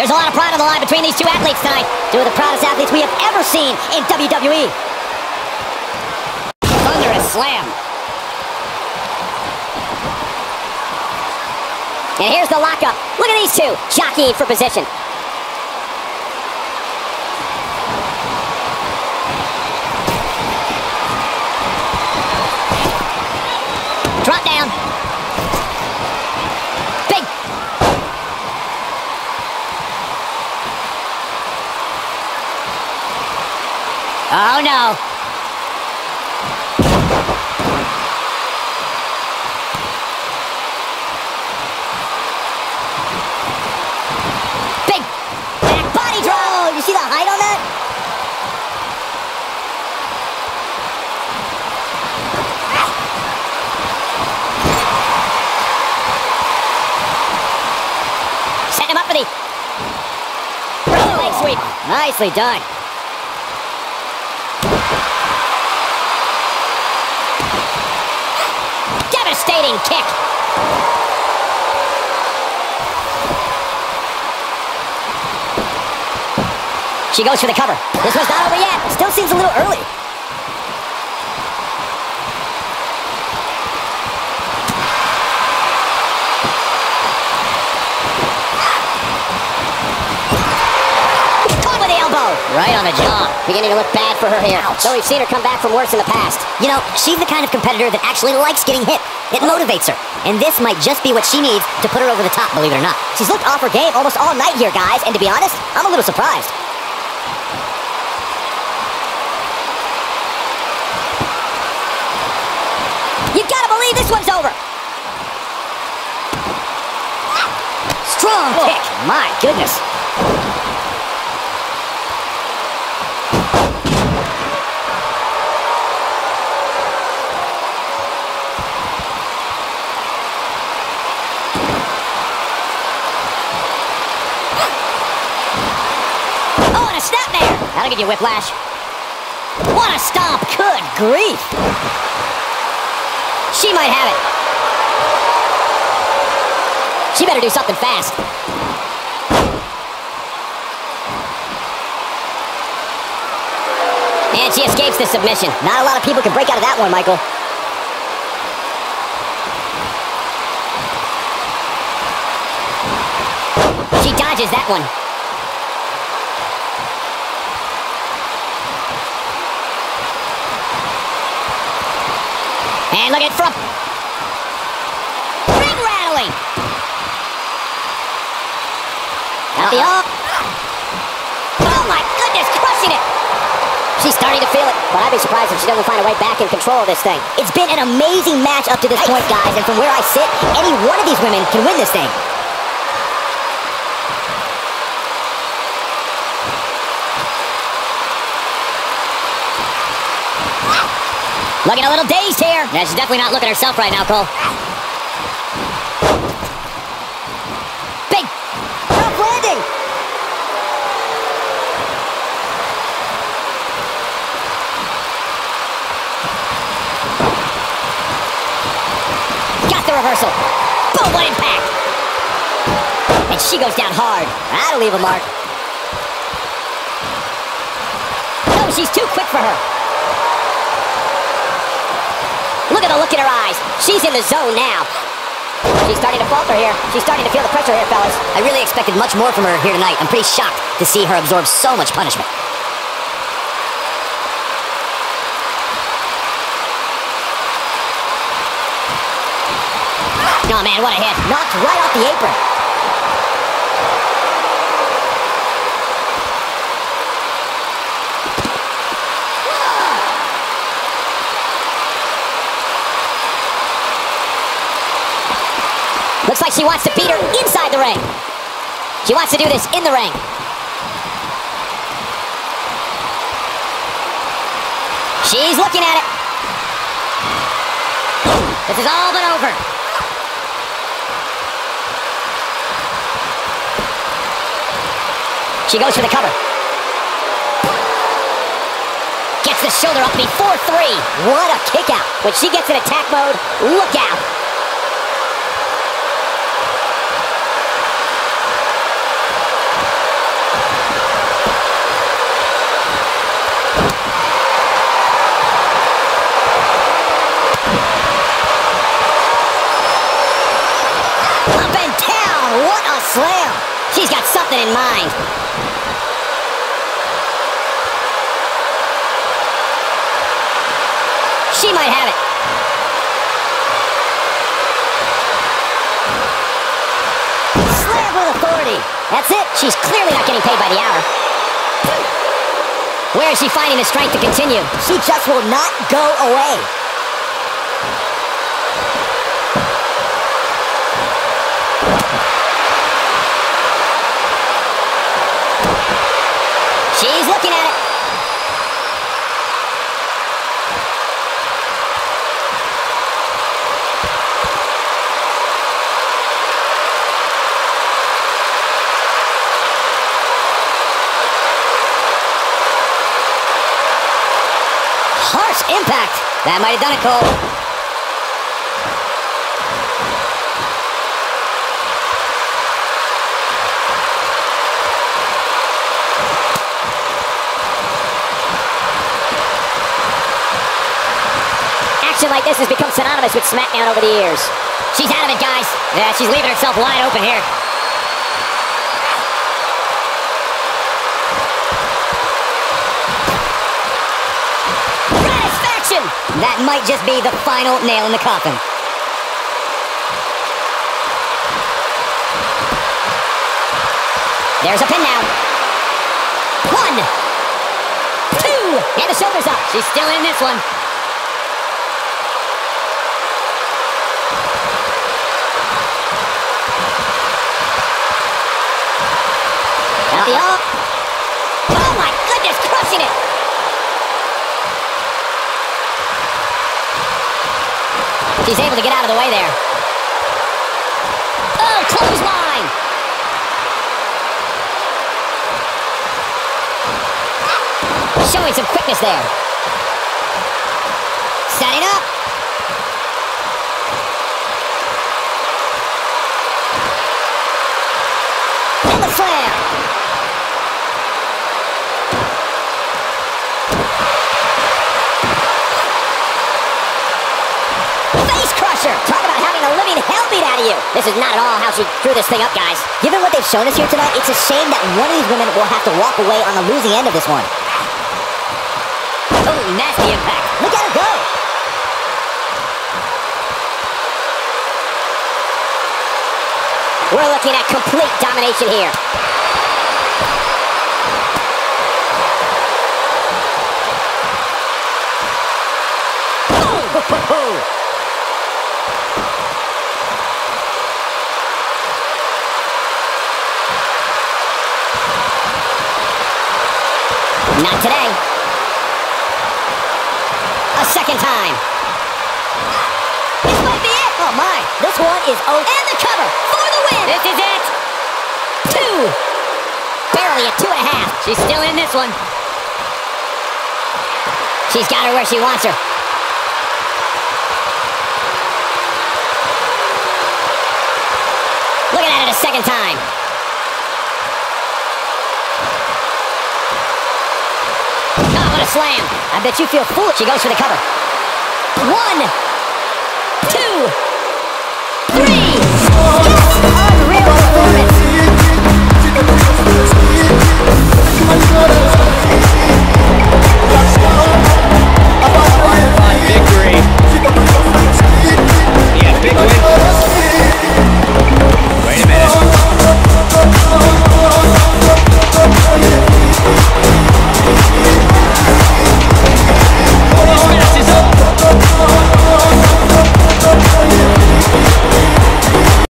There's a lot of pride on the line between these two athletes tonight. Two of the proudest athletes we have ever seen in WWE. Thunderous slam. And here's the lockup. Look at these two jockeying for position. Drop down. Big. Oh no. Big back body drop. You see the height on that? Set him up for the leg sweep. Nicely done. Kick. She goes for the cover. This one's not over yet. Still seems a little early. Caught with the elbow. Right on the jaw. Beginning to look bad for her here. So we've seen her come back from worse in the past. You know, she's the kind of competitor that actually likes getting hit. It motivates her. And this might just be what she needs to put her over the top, believe it or not. She's looked off her game almost all night here, guys. And to be honest, I'm a little surprised. You gotta believe this one's over. Strong kick. My goodness. A snapmare. That'll give you whiplash. What a stomp. Good grief. She might have it. She better do something fast. And she escapes the submission. Not a lot of people can break out of that one, Michael. She dodges that one. Look at from ring rattling. Got the uh-huh. up. Oh my goodness, crushing it. She's starting to feel it, but I'd be surprised if she doesn't find a way back in control of this thing. It's been an amazing match up to this point, guys, and from where I sit, any one of these women can win this thing. Looking a little dazed here. Yeah, she's definitely not looking herself right now, Cole. Big rough landing. Got the reversal. Boom, what impact. And she goes down hard. That'll leave a mark. No, she's too quick for her. Look at the look in her eyes. She's in the zone now. She's starting to falter here. She's starting to feel the pressure here, fellas. I really expected much more from her here tonight. I'm pretty shocked to see her absorb so much punishment. Oh man, what a hit. Knocked right off the apron. Looks like she wants to beat her inside the ring. She wants to do this in the ring. She's looking at it. This is all but over. She goes for the cover. Gets the shoulder up before three. What a kick out. When she gets in attack mode, look out. slam. She's got something in mind. She might have it. Slam with authority. That's it. She's clearly not getting paid by the hour. Where is she finding the strength to continue? She just will not go away. She's looking at it. Harsh impact. That might have done it, Cole. Like this has become synonymous with SmackDown over the years. She's out of it, guys. Yeah, she's leaving herself wide open here. Satisfaction! That might just be the final nail in the coffin. There's a pin now. One. Two. And the shoulders up. She's still in this one. Out the up. Oh my goodness, crushing it. She's able to get out of the way there. Oh, clothesline. Showing some quickness there. Setting up. And the slam. Face crusher. Talk about having a living hell beat out of you. This is not at all how she drew this thing up, guys. Given what they've shown us here tonight, it's a shame that one of these women will have to walk away on the losing end of this one. Oh, nasty impact. Look at her go. We're looking at complete domination here. Boom! Not today. A second time. This might be it. Oh my. This one is over. And the cover for the win. This is it. Two. Barely a two and a half. She's still in this one. She's got her where she wants her. Looking at it a second time. slam. I bet you feel foolish. She goes for the cover. One, two.